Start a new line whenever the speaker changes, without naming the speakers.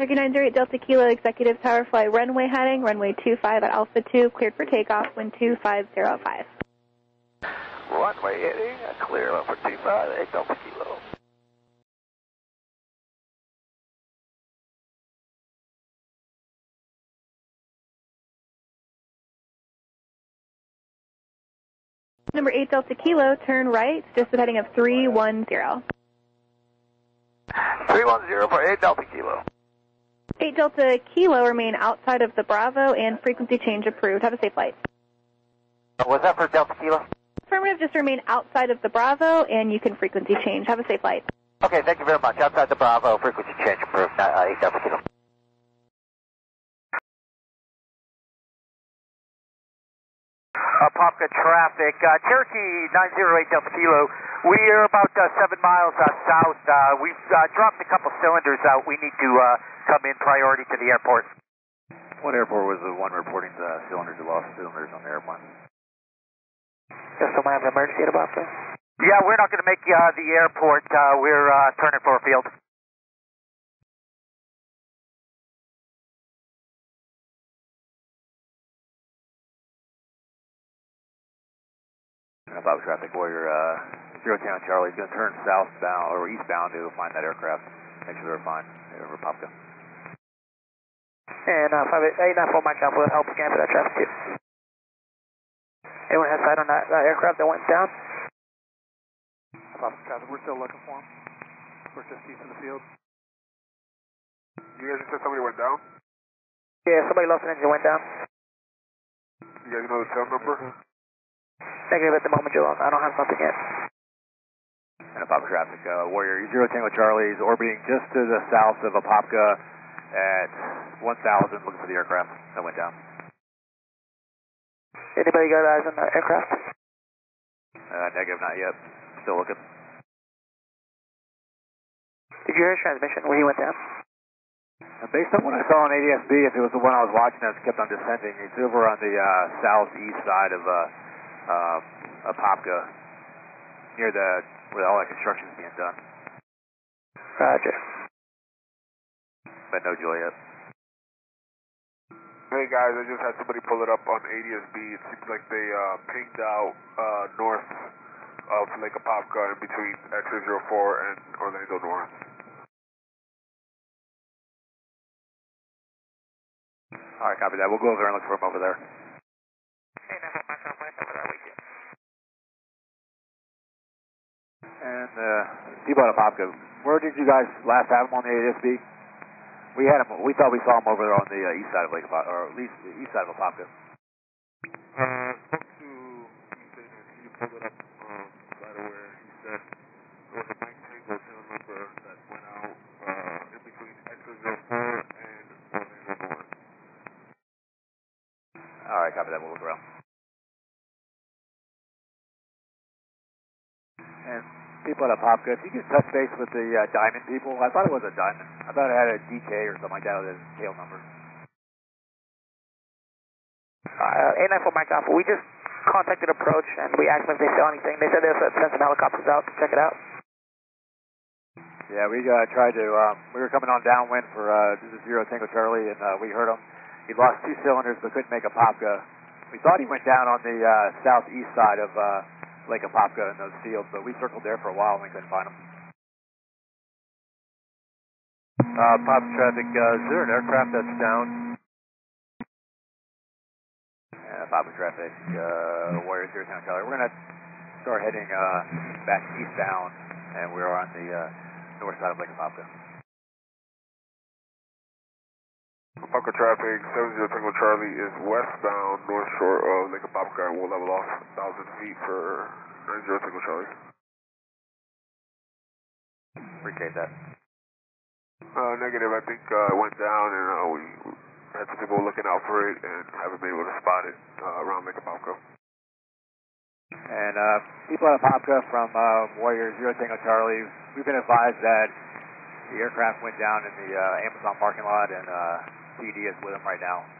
Cherokee 908 Delta Kilo Executive Tower Flight runway heading, runway 25 at Alpha 2, cleared for takeoff, wind 2505.
Runway heading, clear over 25, 8 Delta Kilo.
Number 8 Delta Kilo, turn right, just heading of 310.
310 for 8 Delta Kilo.
8 Delta Kilo, remain outside of the Bravo and frequency change approved. Have a safe flight.
Was that for Delta Kilo?
Affirmative, just remain outside of the Bravo and you can frequency change. Have a safe flight.
Okay, thank you very much. Outside the Bravo, frequency change approved, uh, 8 Delta Kilo. Apopka traffic, uh, Cherokee 908 Delta Kilo. We are about uh, seven miles uh, south. Uh, we've uh, dropped a couple cylinders out. We need to uh, come in priority to the airport.
What airport was the one reporting the cylinders, the lost cylinders on the airplane?
Does someone have an emergency at Apopka?
Yeah, we're not going to make uh, the airport. Uh, we're uh, turning for a field.
About traffic warrior, uh, Zero Tango Charlie is going to turn southbound or eastbound to find that aircraft. Make sure they're fine over Popka.
And uh, 894 Mike Alpha will help scan for that traffic too. Anyone has sight on that, that aircraft that went down?
Popka traffic, we're still looking for him. We're just east of the field. You guys just said somebody went down?
Yeah, somebody lost an engine went down.
You guys know the tail number?
Negative at the moment, Joe. I don't have something yet.
And Apopka traffic, uh, Warrior Zero Tango Charlie is orbiting just to the south of Apopka at 1,000, looking for the aircraft that went down.
Anybody got eyes on the aircraft?
Uh, negative, not yet. Still looking.
Did you hear his transmission when he went down?
And based on what I saw on ADSB, if it was the one I was watching that kept on descending, it's over on the uh, southeast side of uh, uh, Apopka, near the where all that construction is being done.
Roger.
But no Juliet.
Hey guys, I just had somebody pull it up on ADSB. It seems like they uh, pinged out uh, north of Lake Apopka in between X-ray 04 and Orlando North.
All right, copy that. We'll go over there and look for him over there. And uh, people at Apopka, where did you guys last have him on the ADSB? We had him. We thought we saw him over there on the uh, east side of Lake or at least the east side of Apopka.
Uh, spoke to Lieutenant. He pulled it up um, right away. He said there was a Mike Tango tail number that went out uh, in between X-ray 04 and Orlando North.
All right, copy that. We'll look around. And people at Apopka, if you could touch base with the uh, Diamond people, I thought it was a Diamond. I thought it had a DK or something like that with its tail number.
Uh, 894 Mike Alpha, we just contacted Approach and we asked them if they saw anything. They said they'll send some helicopters out to check it out.
Yeah, we uh, tried to. Um, we were coming on downwind for uh, this is Zero Tango Charlie, and uh, we heard him. He lost two cylinders but couldn't make a Apopka. We thought he went down on the uh, southeast side of uh, Lake Apopka in those fields, but we circled there for a while and we couldn't find them.
Uh, Pop traffic, uh, is there an aircraft that's down?
Uh, traffic, uh, Warrior Zero Tango Charlie. We're gonna start heading uh, back eastbound, and we're on the uh, north side of Lake Apopka.
Apopka traffic, 70 Tango Charlie is westbound north shore of Lake Apopka and will level off 1,000 feet for 90 Tango Charlie.
Appreciate that.
Uh, negative, I think uh, it went down and uh, we had some people looking out for it and haven't been able to spot it uh, around Lake Apopka.
And uh, people at Apopka from uh, Warrior Zero Tango Charlie, we've been advised that the aircraft went down in the uh, Amazon parking lot, and uh, PD is with them right now.